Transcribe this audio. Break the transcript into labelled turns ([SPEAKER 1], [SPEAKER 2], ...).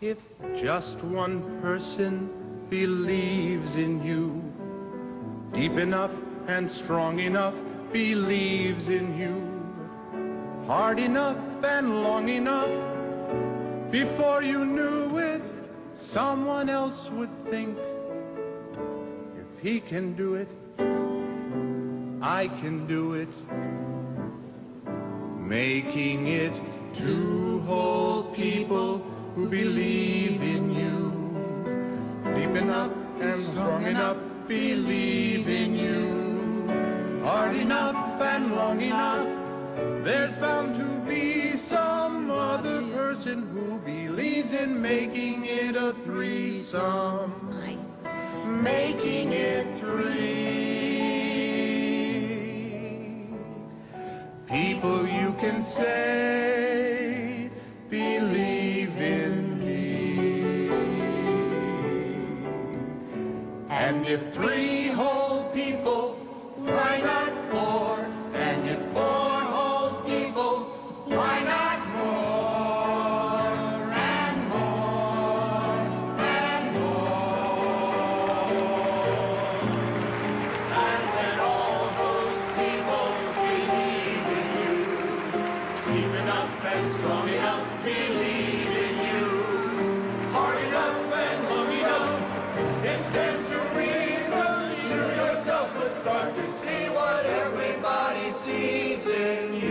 [SPEAKER 1] If just one person believes in you, deep enough and strong enough, believes in you, hard enough and long enough, before you knew it, someone else would think, if he can do it, I can do it. Making it two whole people who believe in you. Deep enough and strong enough, believe in you. Hard enough and long enough, there's bound to be some other person who believes in making it a threesome. Making it three. People you can say And if three whole people, why not four? And if four whole people, why not more and more and more? And let all those people believe in you. Keep it up and strong enough, believe in you. season you